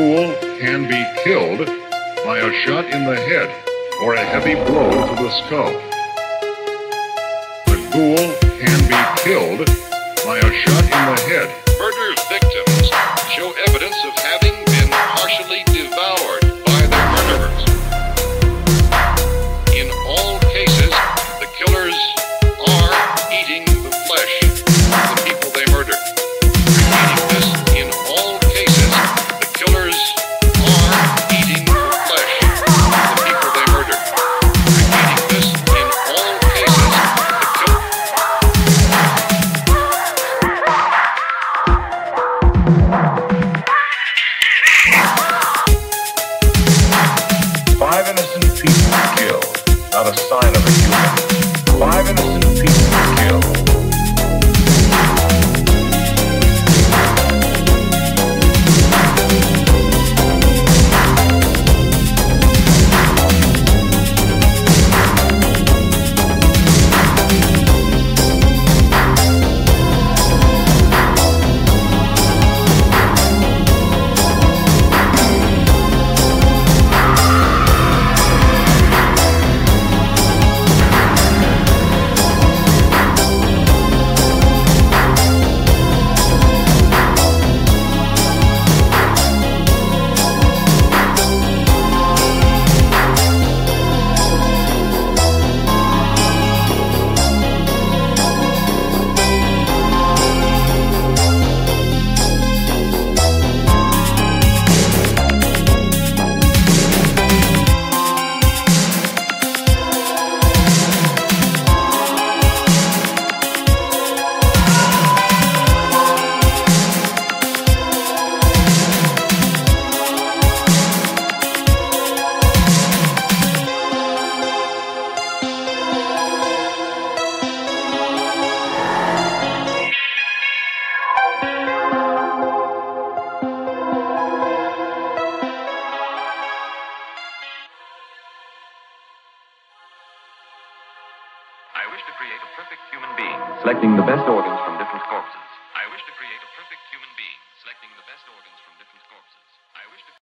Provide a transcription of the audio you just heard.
ghoul can be killed by a shot in the head or a heavy blow to the skull. The ghoul can be killed by a shot in the head. Five innocent people killed. Not a sign of a human. Five innocent I wish to create a perfect human being, selecting the best organs from different corpses. I wish to create a perfect human being, selecting the best organs from different corpses. I wish to